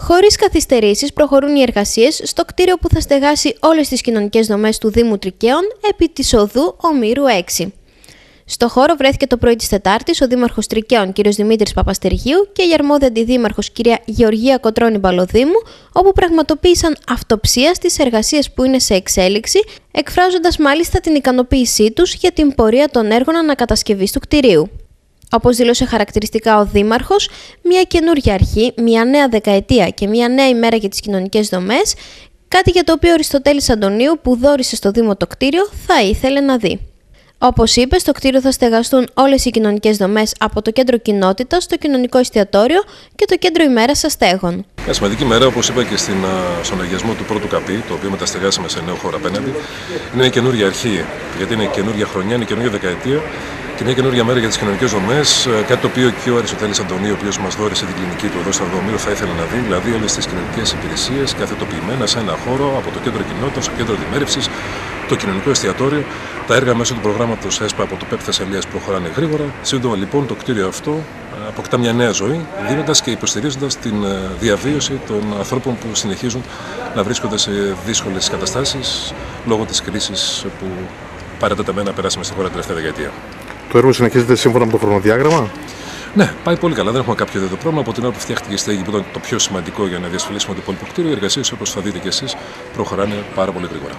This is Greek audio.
Χωρίς καθυστερήσεις προχωρούν οι εργασίες στο κτίριο που θα στεγάσει όλες τις κοινωνικές δομές του Δήμου Τρικαίων επί της οδού Ομήρου 6. Στο χώρο βρέθηκε το πρωί της Τετάρτης ο Δήμαρχος Τρικαίων κ. Δημήτρης Παπαστεργίου και η αρμόδια αντιδήμαρχος κ. Γεωργία Κοτρώνη Μπαλοδήμου, όπου πραγματοποίησαν αυτοψία στις εργασίες που είναι σε εξέλιξη, εκφράζοντας μάλιστα την ικανοποίησή τους για την πορεία των έργων ανακατασκευής του κτηρίου. Όπως δήλωσε χαρακτηριστικά ο Δήμαρχος, μια καινούργια αρχή, μια νέα δεκαετία και μια νέα ημέρα για τις κοινωνικές δομές, κάτι για το οποίο ο Αριστοτέλης Αντωνίου που δόρισε στο Δήμο το κτίριο θα ήθελε να δει. Όπως είπε, στο κτίριο θα στεγαστούν όλες οι κοινωνικές δομές από το κέντρο κοινότητας, το κοινωνικό εστιατόριο και το κέντρο ημέρας αστέγων. Μια σημαντική μέρα, όπως είπα και στην, στον αγιασμό του πρώτου καπί, το οποίο μεταστεγάσαμε σε νέο χώρο απέναντι. Είναι μια καινούργια αρχή, γιατί είναι καινούργια χρονιά, είναι καινούργια δεκαετία και μια καινούργια μέρα για τις κοινωνικές δομές. Ε, κάτι το οποίο και ο Αριστοτέλης Αντωνίου, ο οποίος μας δόρισε την κλινική του εδώ στο Αρδομείο, θα ήθελε να δει. Δηλαδή όλες τις κοινωνικές υπηρεσίες καθετοποιημένα σε ένα χώρο από το κέντρο κοινότητας, το κέντρο δημέρευσης, το κοινωνικό εστιατόριο. Τα έργα μέσω του προγράμματος ΕΣΠΑ από το ΠΕΠ Θεσσαλίας προχωράνε γρήγορα. Σύντομα λοιπόν το κτίριο αυτό ε, αποκτά μια νέα ζωή, δίνοντας και υποστηρίζοντας την ε, διαβίωση των ανθρώπων που συνεχίζουν να βρίσκονται σε δύσκολες καταστάσεις λόγω της κρίσης που παρατεταμένα περάσαμε στη χώρα την τελευταία δεκαετία. Το έργο συνεχίζεται σύμφωνα με το χρονοδιάγραμμα; Ναι, πάει πολύ καλά. Δεν έχουμε κάποιο τέτοιο πρόβλημα. Από την ώρα που φτιάχτηκε η στέγη, που ήταν το πιο σημαντικό για να διασφαλίσουμε το υπόλοιπο κτίριο, οι εργασίες, όπως θα δείτε κι εσείς, προχωράνε πάρα πολύ γρήγορα.